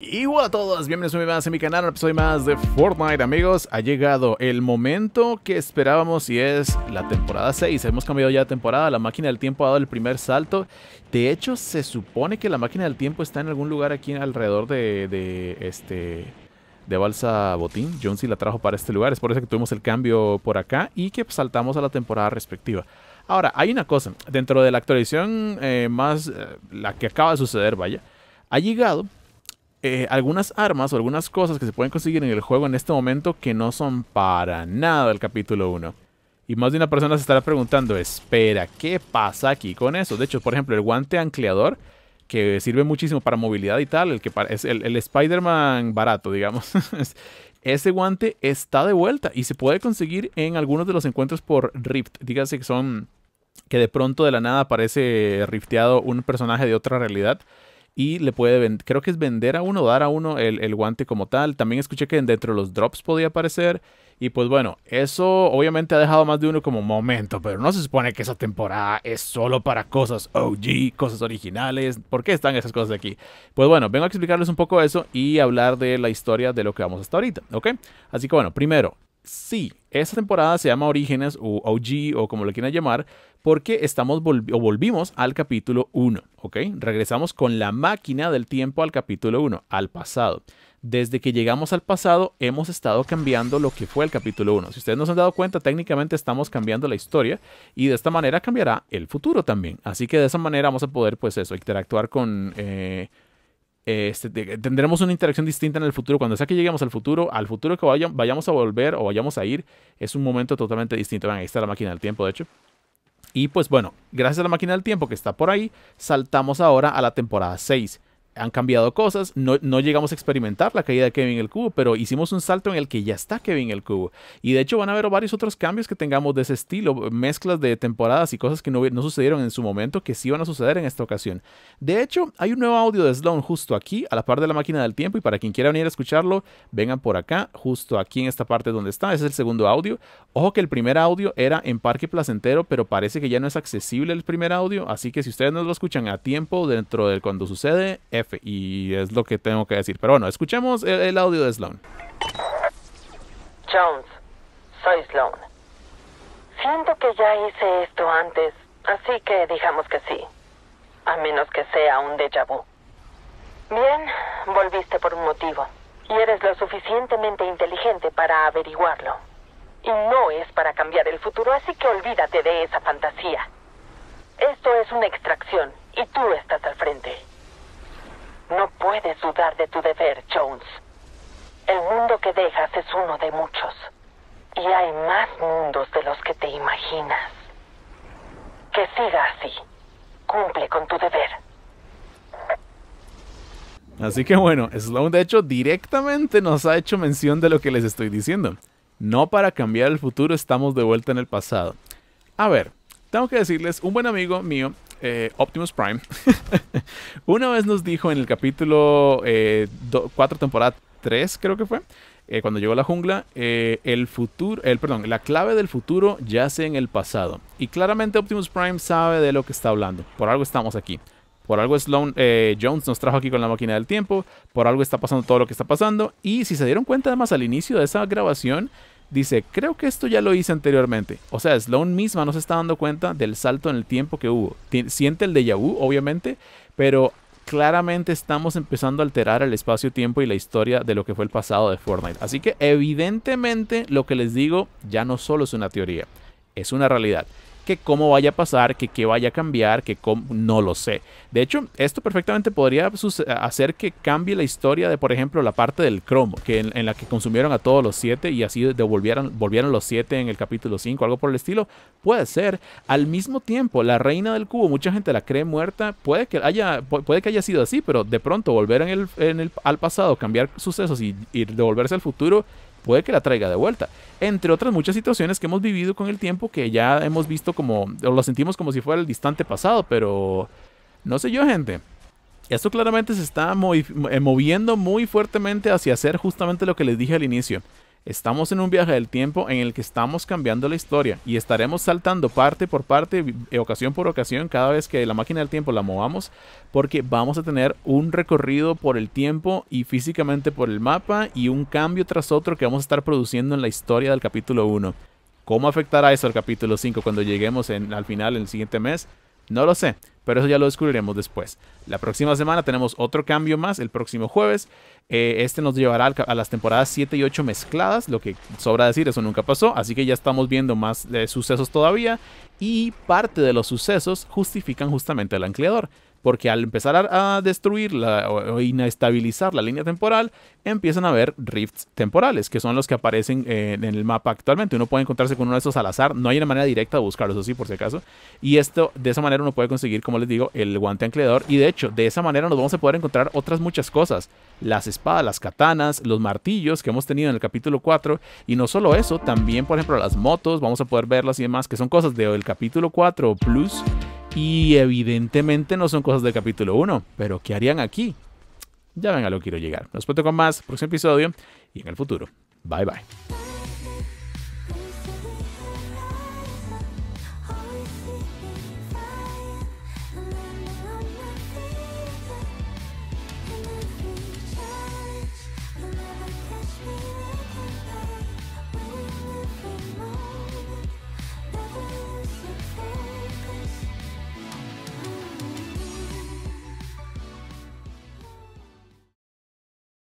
Y hola a todos, bienvenidos una vez más a mi canal, un episodio más de Fortnite amigos. Ha llegado el momento que esperábamos y es la temporada 6 Hemos cambiado ya de temporada, la máquina del tiempo ha dado el primer salto. De hecho se supone que la máquina del tiempo está en algún lugar aquí alrededor de, este de Balsa Botín. Jonesy la trajo para este lugar, es por eso que tuvimos el cambio por acá y que saltamos a la temporada respectiva. Ahora, hay una cosa, dentro de la actualización eh, más, eh, la que acaba de suceder, vaya Ha llegado eh, algunas armas o algunas cosas que se pueden conseguir en el juego en este momento que no son para nada del capítulo 1. Y más de una persona se estará preguntando, espera, ¿qué pasa aquí con eso? De hecho, por ejemplo, el guante ancleador, que sirve muchísimo para movilidad y tal, el que es el, el Spider-Man barato, digamos. Ese guante está de vuelta y se puede conseguir en algunos de los encuentros por Rift. Dígase que son que de pronto de la nada aparece rifteado un personaje de otra realidad y le puede, creo que es vender a uno, dar a uno el, guante como tal. También escuché que dentro de los drops podía aparecer. Y pues bueno, eso obviamente ha dejado más de uno como momento, pero no se supone que esa temporada es solo para cosas OG, cosas originales. ¿Por qué están esas cosas aquí? Pues bueno, vengo a explicarles un poco eso y hablar de la historia de lo que vamos hasta ahorita, ¿ok? Así que bueno, primero, sí, esta temporada se llama Orígenes o OG o como lo quieran llamar, porque estamos o volvimos al capítulo 1, ¿ok? Regresamos con la máquina del tiempo al capítulo 1, al pasado. Desde que llegamos al pasado hemos estado cambiando lo que fue el capítulo 1. Si ustedes no se han dado cuenta, técnicamente estamos cambiando la historia y de esta manera cambiará el futuro también. Así que de esa manera vamos a poder, pues eso, interactuar con... Eh, este, tendremos una interacción distinta en el futuro. Cuando sea que lleguemos al futuro, al futuro que vayamos a volver o vayamos a ir, es un momento totalmente distinto. ahí está la máquina del tiempo, de hecho. Y pues bueno, gracias a la máquina del tiempo que está por ahí, saltamos ahora a la temporada 6 han cambiado cosas. No, llegamos a experimentar la caída de Kevin el Cubo, pero hicimos un salto en el que ya está Kevin el Cubo. Y de hecho van a haber varios otros cambios que tengamos de ese estilo, mezclas de temporadas y cosas que no, no sucedieron en su momento, que sí van a suceder en esta ocasión. De hecho, hay un nuevo audio de Sloan justo aquí, a la par de la máquina del tiempo, y para quien quiera venir a escucharlo, vengan por acá, justo aquí en esta parte donde está. Ese es el segundo audio. Ojo que el primer audio era en Parque Placentero, pero parece que ya no es accesible el primer audio, así que si ustedes no lo escuchan a tiempo dentro de cuando sucede, y es lo que tengo que decir. Pero bueno, escuchemos el, audio de Sloan. Jones, soy Sloan. Siento que ya hice esto antes, así que digamos que sí. A menos que sea un déjà vu. Bien, volviste por un motivo. Y eres lo suficientemente inteligente para averiguarlo. Y no es para cambiar el futuro, así que olvídate de esa fantasía. Esto es una extracción, y tú estás al frente. No puedes dudar de tu deber, Jones. El mundo que dejas es uno de muchos. Y hay más mundos de los que te imaginas. Que siga así. Cumple con tu deber. Así que bueno, Sloan de hecho directamente nos ha hecho mención de lo que les estoy diciendo. No para cambiar el futuro estamos de vuelta en el pasado. A ver, tengo que decirles, un buen amigo mío eh, Optimus Prime, una vez nos dijo en el capítulo 4 eh, temporada 3, creo que fue, eh, cuando llegó a la jungla, el futuro, el, perdón, la clave del futuro yace en el pasado. Y claramente Optimus Prime sabe de lo que está hablando. Por algo estamos aquí. Por algo Sloan Jones nos trajo aquí con la máquina del tiempo. Por algo está pasando todo lo que está pasando. Y si se dieron cuenta además al inicio de esa grabación, Dice, creo que esto ya lo hice anteriormente. O sea, Sloan misma no se está dando cuenta del salto en el tiempo que hubo. Siente el déjà vu, obviamente, pero claramente estamos empezando a alterar el espacio-tiempo y la historia de lo que fue el pasado de Fortnite. Así que evidentemente lo que les digo ya no solo es una teoría, es una realidad que cómo vaya a pasar, que qué vaya a cambiar, que no lo sé. De hecho, esto perfectamente podría hacer que cambie la historia de, por ejemplo, la parte del cromo, que en, la que consumieron a todos los siete y así devolvieron volvieron los siete en el capítulo 5, algo por el estilo. Puede ser. Al mismo tiempo, la reina del cubo, mucha gente la cree muerta. Puede que haya, puede que haya sido así, pero de pronto volver en el, al pasado, cambiar sucesos y, y devolverse al futuro puede que la traiga de vuelta. Entre otras muchas situaciones que hemos vivido con el tiempo que ya hemos visto como, o lo sentimos como si fuera el distante pasado, pero no sé yo, gente. Esto claramente se está eh, moviendo muy fuertemente hacia hacer justamente lo que les dije al inicio. Estamos en un viaje del tiempo en el que estamos cambiando la historia y estaremos saltando parte por parte, ocasión por ocasión, cada vez que la máquina del tiempo la movamos, porque vamos a tener un recorrido por el tiempo y físicamente por el mapa y un cambio tras otro que vamos a estar produciendo en la historia del capítulo 1. ¿Cómo afectará eso al capítulo 5 cuando lleguemos al final, en el siguiente mes? No lo sé, pero eso ya lo descubriremos después. La próxima semana tenemos otro cambio más, el próximo jueves. Eh, este nos llevará a las temporadas 7 y 8 mezcladas, lo que sobra decir, eso nunca pasó, así que ya estamos viendo más sucesos todavía y parte de los sucesos justifican justamente al ancleador porque al empezar a, destruir o, inestabilizar la línea temporal, empiezan a haber rifts temporales, que son los que aparecen en el mapa actualmente. Uno puede encontrarse con uno de estos al azar, no hay una manera directa de buscarlos, así por si acaso. Y esto, de esa manera uno puede conseguir, como les digo, el guante ancleador. Y de hecho, de esa manera nos vamos a poder encontrar otras muchas cosas. Las espadas, las katanas, los martillos que hemos tenido en el capítulo 4. Y no solo eso, también, por ejemplo, las motos, vamos a poder verlas y demás, que son cosas del capítulo 4 plus y evidentemente no son cosas del capítulo 1, pero ¿qué harían aquí? Ya ven a lo que quiero llegar. Nos cuento con más, próximo episodio y en el futuro. Bye bye.